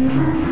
Mm-hmm.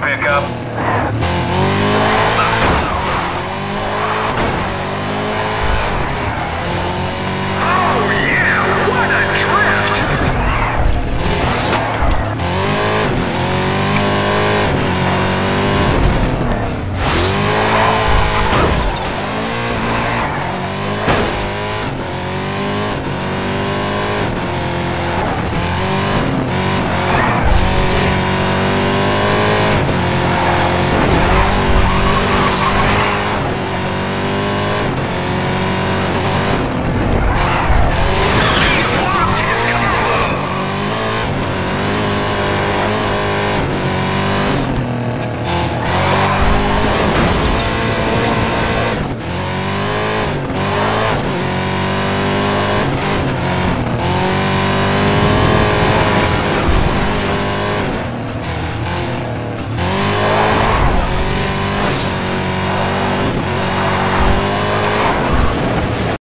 Pick up.